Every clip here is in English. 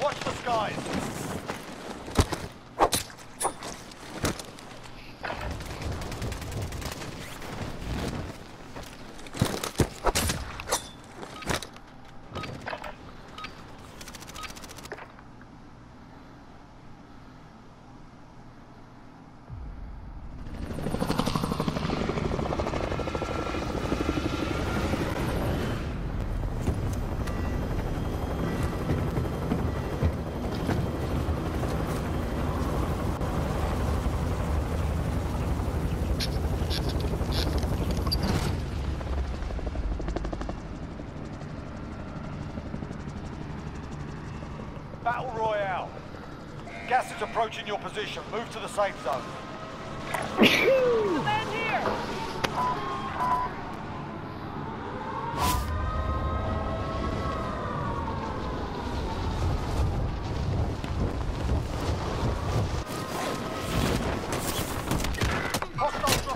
Watch the skies. Battle Royale. Gas is approaching your position. Move to the safe zone. Land here!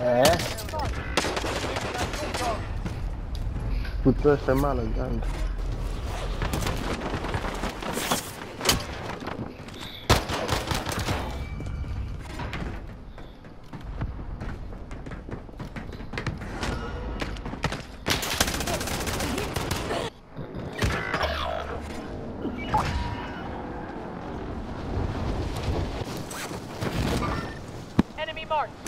Eh? Puto gang. Marked.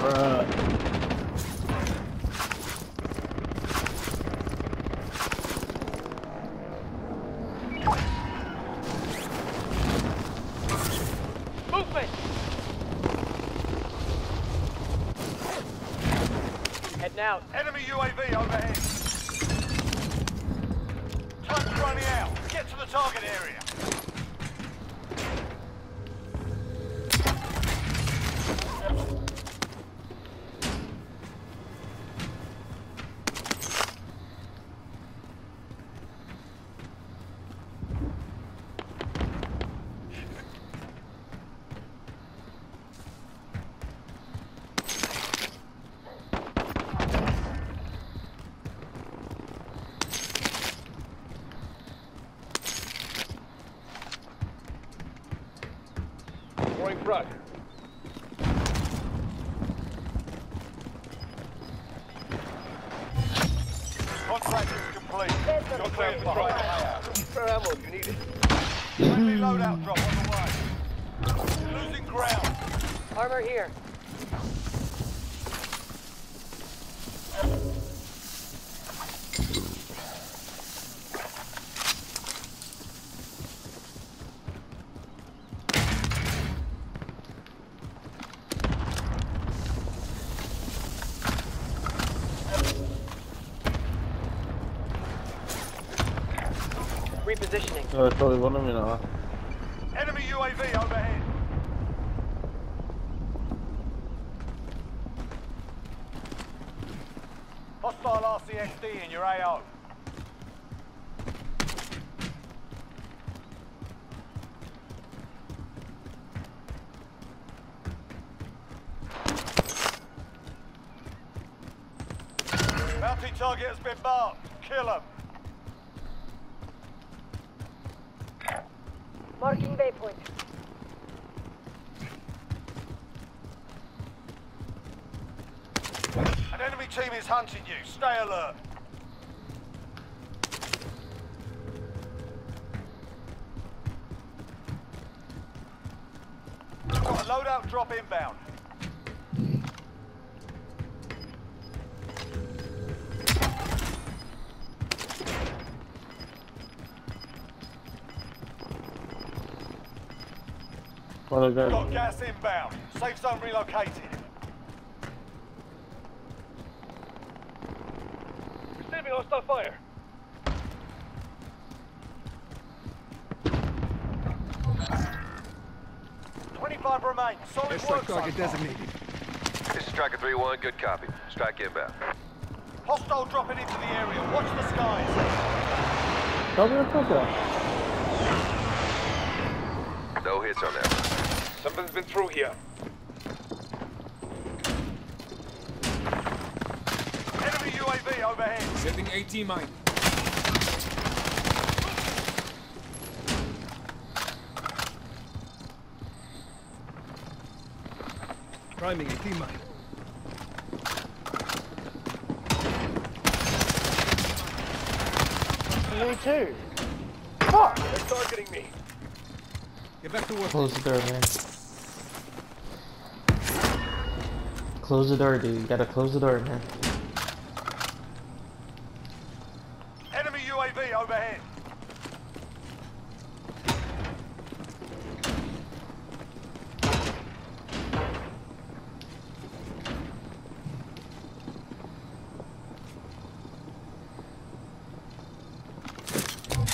Bruh. Movement! Heading out. Enemy UAV overhead. Time's running out. Get to the target area. Throwing front. Contract is complete. You're clear for dry layout. Spare ammo if you need it. Friendly loadout drop on the way. Losing ground. Armor here. Repositioning. No, oh, esto igual no miraba. Enemy UAV overhead. Hostile RCXD in your AO. Bounty target has been marked. Kill him. Marking waypoint. An enemy team is hunting you. Stay alert. Loadout drop inbound. One of them. Got gas inbound. Safe zone relocated. Receiving hostile fire. Twenty-five remain. Solid Airstrike work so target far. designated. This is Striker 3-1, good copy. Strike inbound. Hostile dropping into the area. Watch the skies. Come here, come. No hits on that. Something's been through here. Enemy UAV overhead. Setting AT mine. Priming a team mine. Me too. Fuck! They're targeting me. Get back to work. Close the door, man. Close the door, dude. You gotta close the door, man. Enemy UAV overhead.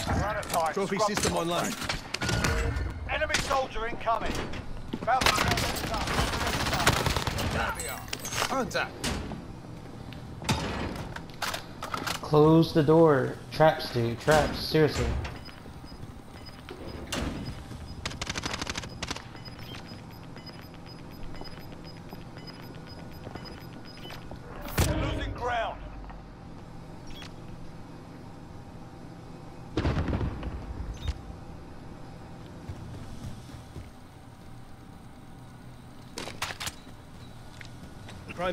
We're out of time. Trophy system online. Enemy soldier incoming. Bounty target up. Close the door. Traps, dude. Traps. Seriously. Losing ground.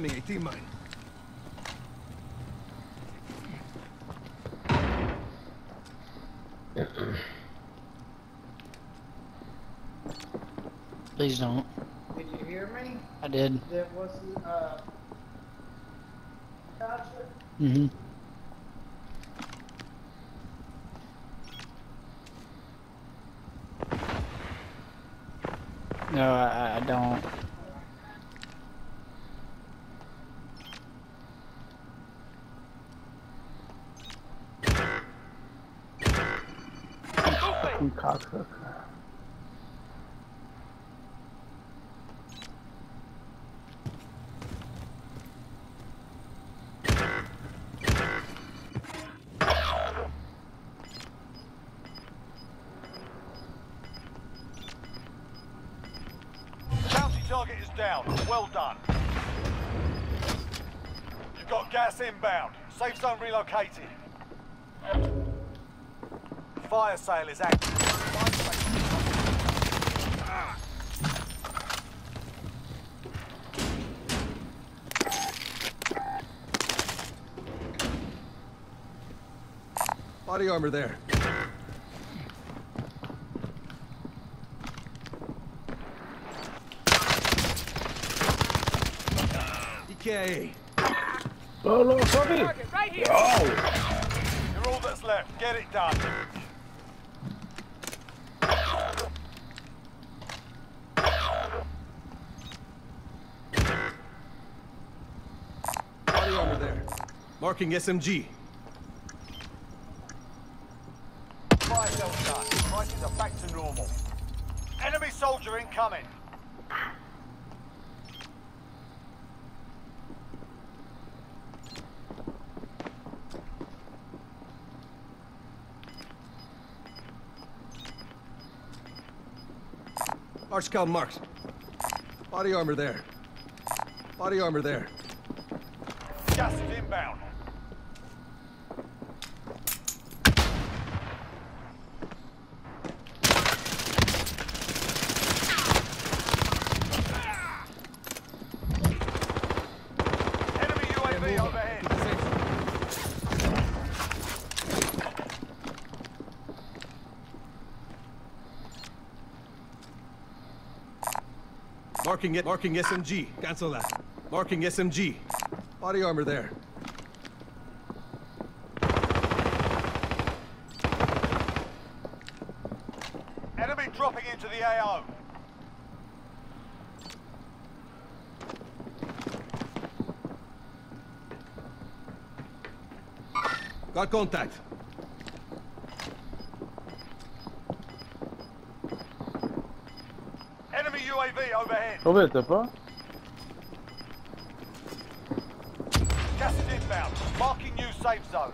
Priming a team mine. Please don't. Did you hear me? I did. That was uh. Gotcha. Mm-hmm. No, I, I don't. Bounty target is down. Well done. You've got gas inbound. Safe zone relocated. Fire sale is active. Fire sale- Body armor there. EKA. Oh no, Bobby! Target right here. You're all that's left. Get it done. Body armor there. Marking SMG. Fire. Prices are back to normal. Enemy soldier incoming. Arch cal marked. Body armor there. Body armor there. Gas inbound. Enemy UAV overhead. Marking it. Marking SMG. Cancel that. Marking SMG. Body armor there. Enemy dropping into the AO. Got contact. Enemy UAV overhead. Vad vet du på? Gas is inbound. Marking new safe zone.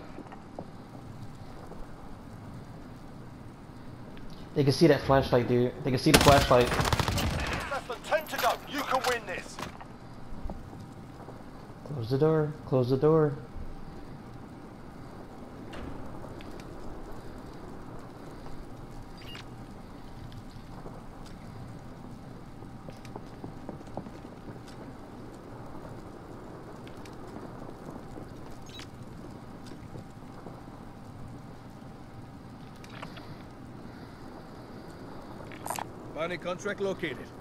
They can see that flashlight, dude. They can see the flashlight. Less than 10 to go. You can win this. Close the door. Close the door. Bounty contract located.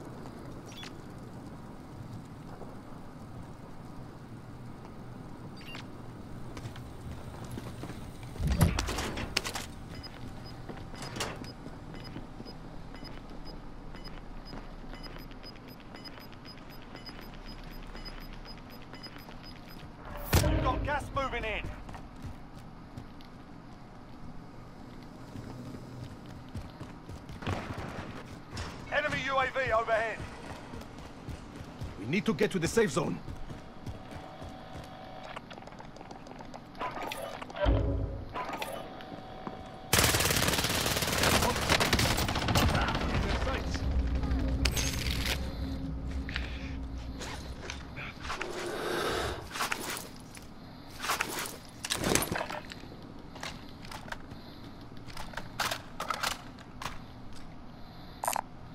Need to get to the safe zone.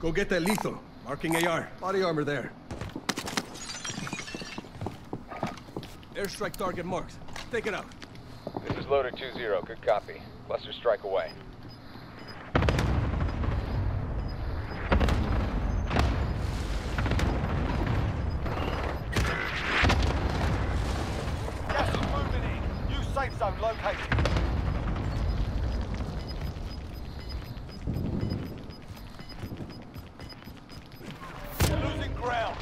Go get that lethal. Marking AR. Body armor there. Airstrike target marked. Take it out. This is loader 2-0. Good copy. Cluster strike away. Gas is moving in. New safe zone located. Losing ground.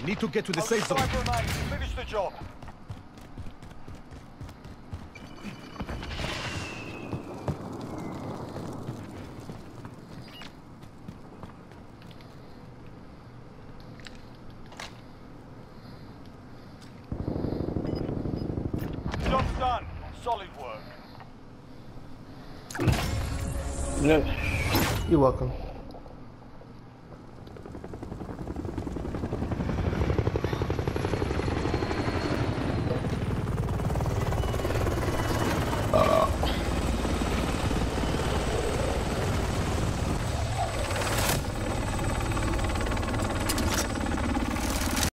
We need to get to the safe zone. five. Finish the job. Job's done. Solid work. Yes. You're welcome.